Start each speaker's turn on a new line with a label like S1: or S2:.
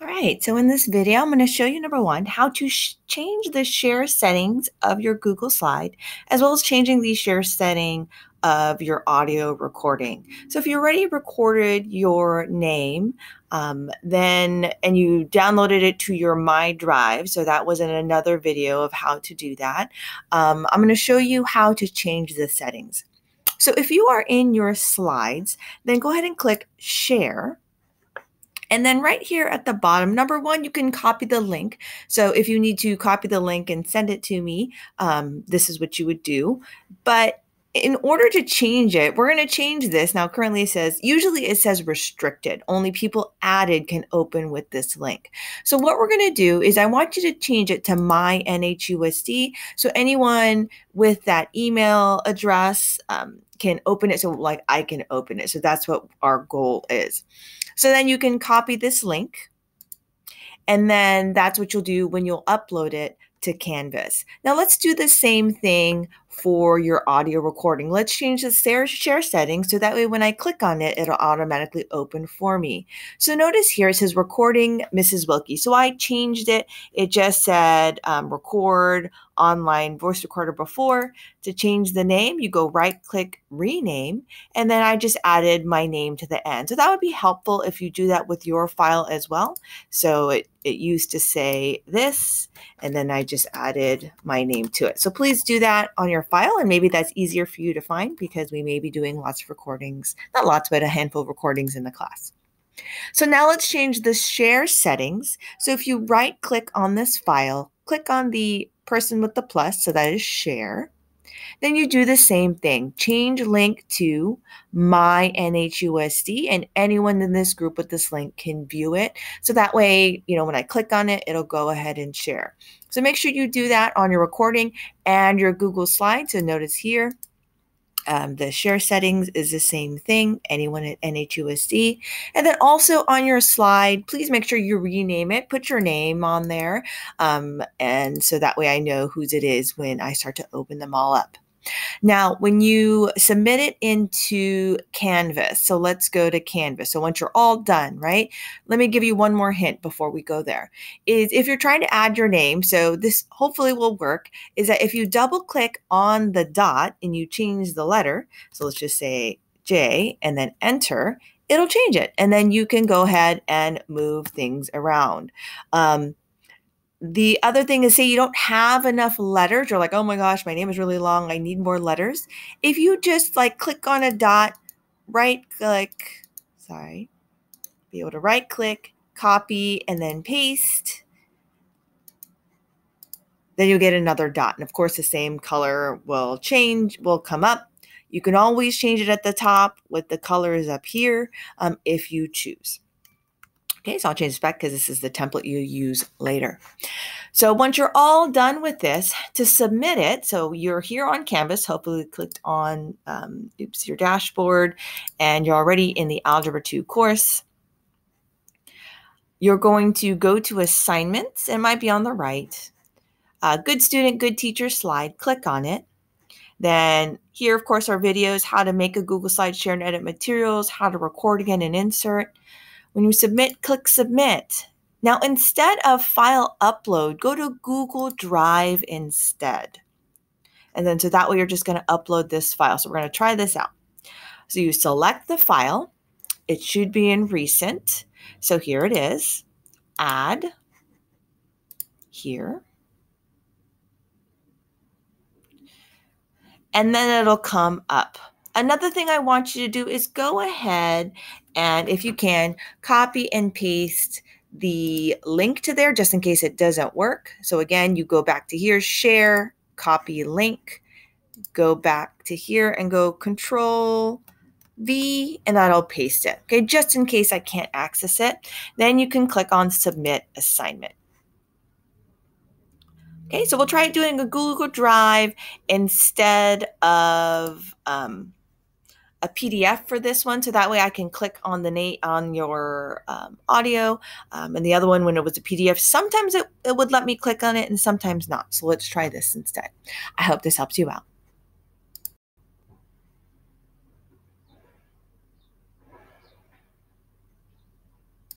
S1: All right, so in this video, I'm going to show you number one, how to change the share settings of your Google Slide, as well as changing the share setting of your audio recording. So if you already recorded your name, um, then and you downloaded it to your My Drive, so that was in another video of how to do that. Um, I'm going to show you how to change the settings. So if you are in your slides, then go ahead and click Share and then right here at the bottom, number one, you can copy the link. So if you need to copy the link and send it to me, um, this is what you would do. But in order to change it, we're going to change this. Now, currently it says, usually it says restricted. Only people added can open with this link. So what we're going to do is I want you to change it to my NHUSD. So anyone with that email address um, can open it. So like I can open it. So that's what our goal is. So then you can copy this link. And then that's what you'll do when you'll upload it to Canvas. Now let's do the same thing for your audio recording. Let's change the share share settings so that way when I click on it, it'll automatically open for me. So notice here it says recording Mrs. Wilke. So I changed it. It just said um, record online voice recorder before. To change the name, you go right click rename, and then I just added my name to the end. So that would be helpful if you do that with your file as well. So it, it used to say this, and then I just added my name to it. So please do that on your file, and maybe that's easier for you to find because we may be doing lots of recordings, not lots, but a handful of recordings in the class. So now let's change the share settings. So if you right click on this file, click on the person with the plus, so that is share. Then you do the same thing. Change link to my NHUSD, and anyone in this group with this link can view it. So that way, you know, when I click on it, it'll go ahead and share. So make sure you do that on your recording and your Google Slides. So notice here, um, the share settings is the same thing, anyone at NHUSD. And then also on your slide, please make sure you rename it, put your name on there. Um, and so that way I know whose it is when I start to open them all up. Now, when you submit it into Canvas, so let's go to Canvas. So once you're all done, right? Let me give you one more hint before we go there. Is if you're trying to add your name, so this hopefully will work, is that if you double click on the dot and you change the letter, so let's just say J and then enter, it'll change it. And then you can go ahead and move things around. Um, the other thing is say you don't have enough letters you're like oh my gosh my name is really long i need more letters. If you just like click on a dot right click sorry be able to right click copy and then paste then you'll get another dot. And of course the same color will change will come up. You can always change it at the top with the colors up here um, if you choose Okay, so I'll change this back because this is the template you use later. So once you're all done with this, to submit it, so you're here on Canvas, hopefully clicked on, um, oops, your dashboard, and you're already in the Algebra 2 course. You're going to go to Assignments, it might be on the right. Uh, good student, good teacher slide, click on it. Then here, of course, are videos, how to make a Google Slide, share and edit materials, how to record again and insert. When you submit, click submit. Now, instead of file upload, go to Google Drive instead. And then so that way you're just going to upload this file. So we're going to try this out. So you select the file. It should be in recent. So here it is. Add here. And then it'll come up. Another thing I want you to do is go ahead and if you can, copy and paste the link to there just in case it doesn't work. So again, you go back to here, share, copy link, go back to here and go control V and that'll paste it. Okay, just in case I can't access it. Then you can click on submit assignment. Okay, so we'll try doing a Google Drive instead of um, a PDF for this one, so that way I can click on the name on your um, audio. Um, and the other one, when it was a PDF, sometimes it, it would let me click on it and sometimes not. So let's try this instead. I hope this helps you out.